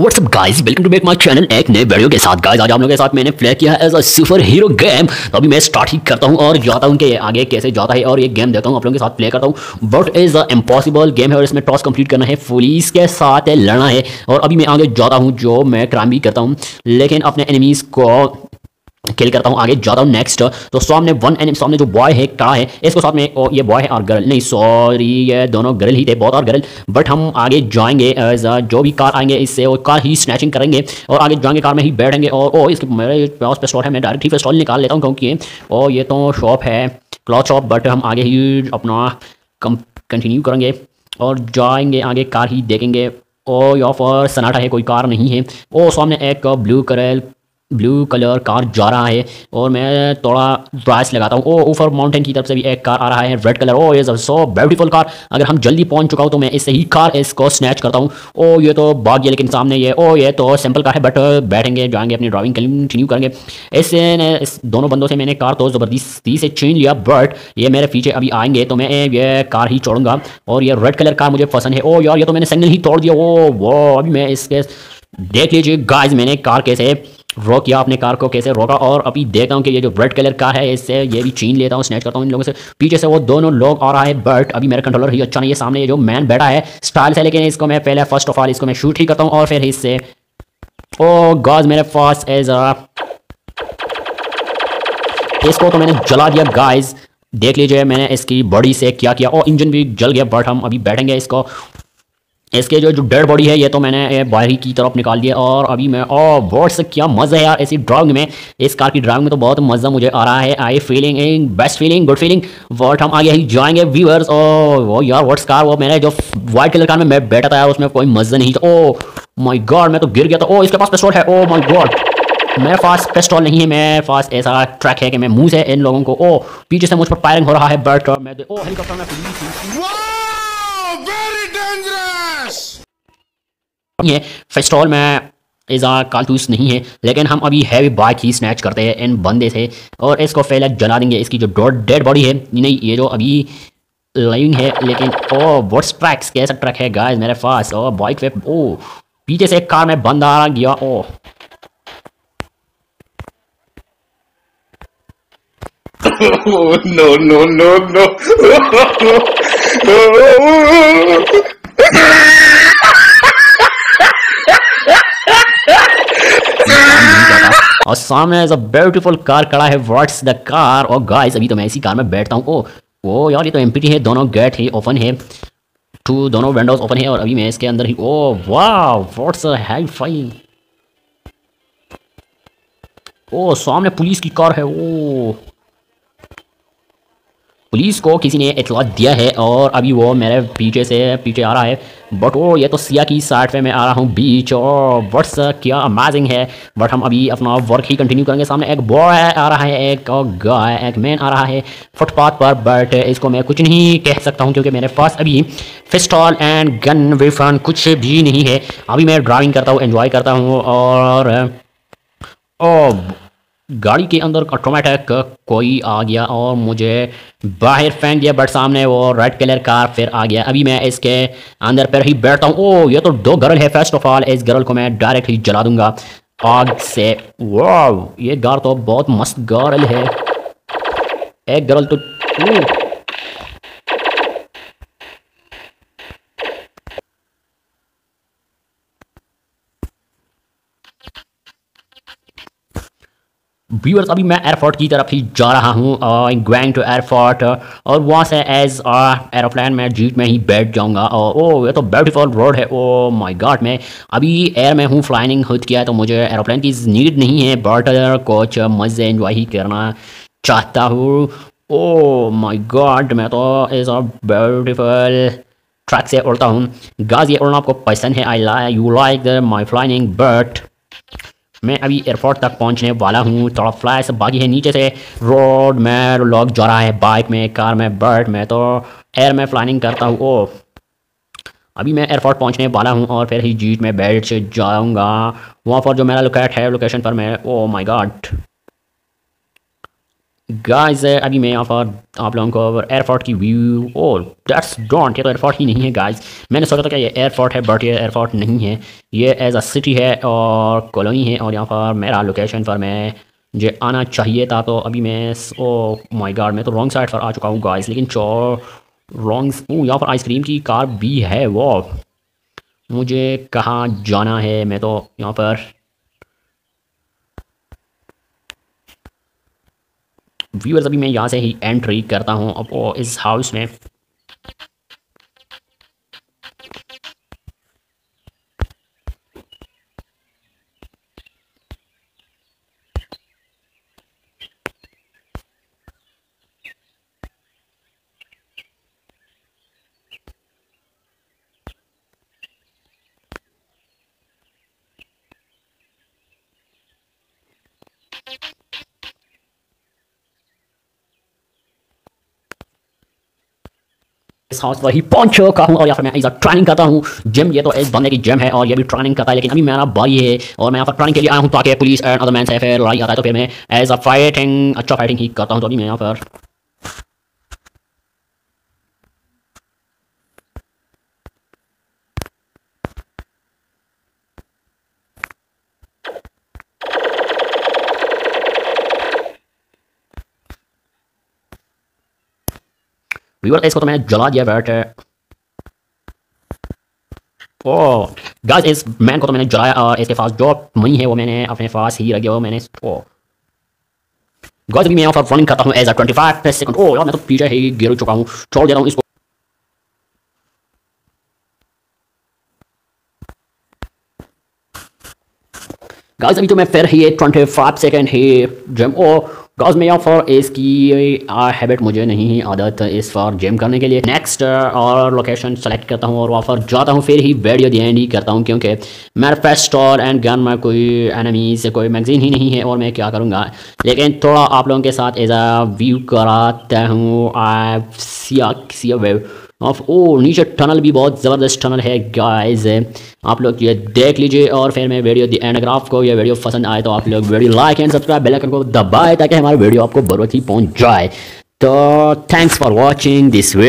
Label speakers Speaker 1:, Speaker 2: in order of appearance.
Speaker 1: What's up guys welcome to back my channel एक नए video के साथ। गाइस आज आप लोगों के साथ मैंने प्ले किया है as a super hero game तो अभी मैं स्टार्ट ही करता हूँ और जाता हूँ कि आगे कैसे जाता है और ये गेम देता हूँ, आप लोगों के साथ प्ले करता हूँ। But is a impossible game है और इसमें टॉस कंप्लीट करना है पुलिस के साथ लड़ना है। और अभी मैं आगे जाता हूँ, जो मैं क्राइम भी करता हूँ। लेकिन अपने एनिमीज़ को किल करता हूँ आगे, जाता हूँ नेक्स्ट तो सामने वन एनिम सामने जो बॉय है कड़ा है, इसको साथ में और ये बॉय है और गर्ल नहीं सॉरी ये दोनों गर्ल ही थे बहुत और गर्ल बट हम आगे जाएँगे जो भी कार आएँगे, इससे वो कार ही स्नैचिंग करेंगे और आगे जाएँगे कार में ही बैठेंगे। और ओ, इसके मेरे पास पे स्टॉल है, मैं डायरेक्ट ही पिस्टॉल निकाल लेता हूँ क्योंकि ओ, ये तो शॉप है क्लॉथ शॉप बट हम आगे ही अपना कम कंटिन्यू करेंगे और जाएँगे आगे कार ही देखेंगे। ओ, यहाँ पर सनाटा है, कोई कार नहीं है। ओ, सामने एक blue colour blue colour car जा रहा है और मैं थोड़ा ब्राइस लगाता हूँ। ओ, ऊपर माउंटेन की तरफ़ से भी एक कार आ रहा है रेड कलर ओ, ये सो ब्यूटीफुल कार अगर हम जल्दी पहुँच चुका हूँ तो मैं इससे ही कार इसको स्नैच करता हूँ। ओ, ये तो भाग गया लेकिन सामने ये, ओ, ये तो सिंपल कार है बट बैठेंगे, जाएँगे, अपनी ड्राइविंग कंटिन्यू करेंगे। इससे इस दोनों बंदों से मैंने कार तो ज़बरदस्ती से छीन लिया बट ये मेरे पीछे अभी आएँगे तो मैं ये कार ही छोड़ूँगा। और ये रेड कलर कार मुझे पसंद है। ओ, यार, ये तो मैंने सिग्नल ही तोड़ दिया। ओ, वो, अभी मैं इसके, देख लीजिए गाइज़ मैंने कार कैसे रोक किया अपने कार को कैसे रोका? और अभी देखता हूँ कि ये जो रेड कलर कार है, इससे ये भी छीन लेता हूँ स्नैच करता हूँ इन लोगों से। पीछे से वो दोनों लोग आ रहा है बट अभी मेरा कंट्रोलर ही अच्छा नहीं है। सामने ये जो मैन बैठा है स्टाइल से लेकिन इसको मैं पहले फ़र्स्ट ऑफ़ ऑल इसको मैं शूट ही करता हूँ और फिर इससे। ओ गाज मेरे पास एज इसको तो मैंने जला दिया गाइज़ देख लीजिए मैंने इसकी बॉडी से क्या किया। और इंजन भी जल गया बट हम अभी बैठेंगे इसको। इसके जो जो डेड बॉडी है, ये तो मैंने बाहरी की तरफ़ निकाल दिया और अभी मैं ओ बहुत से क्या मज़ा है यार ऐसी ड्राइंग में। इस कार की ड्राइंग में तो बहुत मज़ा मुझे आ रहा है। I feeling in best feeling good feeling what हम आगे ही जाएँगे व्यूअर्स ओ वो यार वॉट्स कार वो मैंने जो वाइट कलर कार में मैं बैठा था यार, उसमें कोई मज़ा नहीं था। ओ माई गॉड मैं तो गिर गया था। ओ इसके पास पिस्टॉल है। ओ माई गॉड मेरे पास पिस्टॉल नहीं है मेरे पास ऐसा ट्रैक है कि मैं मुँह से इन लोगों को ओ पीछे से मुझ पर फायरिंग हो रहा है बट मैं ओ हेलीकॉप्टर में ये फेस्टॉल में इज़ा कालतूस नहीं है लेकिन हम अभी हैवी बाइक ही स्नैच करते हैं इन बंदे से और इसको पहले जला देंगे इसकी जो डेड बॉडी है नहीं ये जो अभी लाइविंग है लेकिन ओ व्हाट्स ट्रैक्स कैसा ट्रैक है गाइस मेरे पास ओ बाइक पे ओ पीछे से एक कार में बंद आ गया ओ
Speaker 2: नो नो नो no
Speaker 1: और सामने एज अ ब्यूटीफुल कार खड़ा है। व्हाट्स द कार और गाइस अभी तो मैं इसी कार में बैठता हूँ। ओ ओ यार, ये तो एमपीटी है। दोनों गेट है ओपन है। टू दोनों विंडोज़ ओपन है और अभी मैं इसके अंदर ही ओ वाह व्हाट्स ओ सामने पुलिस की कार है। ओ पुलिस को किसी ने इतला दिया है और अभी वो मेरे पीछे से पीछे आ रहा है। बट वो ये तो सिया की साइड पे मैं आ रहा हूँ बीच और बट्स, क्या अमेजिंग है। बट हम अभी अपना वर्क ही कंटिन्यू करेंगे। सामने एक बॉय आ रहा है, एक गाय एक मैन आ रहा है। फुटपाथ पर बट इसको मैं कुछ नहीं कह सकता हूँ क्योंकि मेरे पास अभी फिस्टॉल एंड गन वेफन कुछ भी नहीं है। अभी मैं ड्राइविंग करता हूँ एंजॉय करता हूँ और, ओ गाड़ी के अंदर ऑटोमेटिक कोई आ गया और मुझे बाहर फेंक दिया बट सामने वो रेड कलर कार फिर आ गया। अभी मैं इसके अंदर पर ही बैठता हूँ। ओ ये तो दो गर्ल है। फ़र्स्ट ऑफ़ ऑल इस गर्ल को मैं डायरेक्ट ही जला दूँगा। आग से। वाह ये गार तो बहुत मस्त गर्ल है। एक गर्ल तो व्यूअर्स अभी मैं एयरपोर्ट की तरफ़ ही जा रहा हूँ गोइंग टू एयरपोर्ट और वहाँ से एज एरोप्लेन में जीट में ही बैठ जाऊँगा। और ओ ये तो ब्यूटीफुल रोड है। ओ माय गॉड मैं अभी एयर में हूँ फ्लाइंग खुद किया तो मुझे एरोप्लेन की नीड नहीं है बट कुछ मज़े इन्जॉय ही करना चाहता हूँ। ओ माई गॉड मैं तो इस ब्यूटीफुल ट्रैक से उड़ता हूँ। गाज ये उड़ना आपको पसंद है। I like you like my flying but मैं अभी एयरपोर्ट तक पहुँचने वाला हूँ। थोड़ा फ्लाई सब बाकी है नीचे से। रोड में लॉक जा रहा है। बाइक में कार में बर्ड में तो एयर में फ्लानिंग करता हूँ। ओ अभी मैं एयरपोर्ट पहुँचने वाला हूँ और फिर ही जीट में बैठ से जाऊँगा। वहाँ पर जो मेरा लोकेट है लोकेशन पर मैं ओ माई गॉड गाइस अभी मैं यहाँ पर आप लोगों को एयरपोर्ट की व्यू ओ दैट्स डोंट ये तो एयरपोर्ट ही नहीं है गाइस मैंने सोचा था कि ये एयरपोर्ट है बट ये एयरपोर्ट नहीं है. ये एज अ सिटी है और कॉलोनी है और यहाँ पर मेरा लोकेशन पर मैं मुझे आना चाहिए था तो अभी मैं ओ माय गॉड मैं तो रॉन्ग साइड पर आ चुका हूँ गाइस लेकिन चो रॉन्ग यहाँ पर आइसक्रीम की कार भी है वो मुझे कहाँ जाना है, मैं तो यहाँ पर व्यूअर्स अभी मैं यहाँ से ही एंट्री करता हूँ। अब इस हाउस में इस वही पहुँच चुका हूँ और यहाँ पर मैं इधर ट्रेनिंग करता हूँ जिम ये तो एक बंदे की जिम है और ये भी ट्रेनिंग करता है लेकिन अभी मेरा भाई है और मैं यहाँ पर ट्रेनिंग के लिए आया हूँ ताकि पुलिस एंड अदर मैन से फिर लड़ाई आता है तो फिर मैं एज अ फाइटिंग अच्छा फाइटिंग ही करता हूँ तो अभी मैं यहाँ पर व्यूअर इसको तो मैंने जला दिया बैठ ओ गाइस इस मैन को तो मैंने जलाया और इसके पास जो मई है वो मैंने अपने पास ही रख वो मैंने ओ गाइस अभी मैं यहाँ पर रनिंग करता हूँ एज अ 25 सेकंड ओ यार मैं तो पीछे ही गिर चुका हूँ छोड़ दे रहा हूँ इसको गाइस अभी तो मैं फिर ही 25 सेकंड ही जम ओ बिकॉज़ मैं यहाँ फॉर इसकी हैबिट मुझे नहीं आदत इस फॉर जिम करने के लिए। नेक्स्ट और लोकेशन सेलेक्ट करता हूँ और वहाँ पर जाता हूँ, फिर ही वीडियो दी एंड ही करता हूँ, क्योंकि मेरे पास एंड गन में कोई एनमीज कोई मैगजीन ही नहीं है, और मैं क्या करूँगा? लेकिन थोड़ा आप लोगों के साथ एज अ व्यू कराता हूँ। सिया सिया ऑफ़ ओ नीचे टनल भी बहुत ज़बरदस्त टनल है गाइस आप लोग ये देख लीजिए और फिर मैं वीडियो एंड अगर को ये वीडियो पसंद आए तो आप लोग video like and subscribe bell icon को दबाए ताकि हमारा वीडियो आपको बरोत पहुँच जाए. तो thanks for watching this video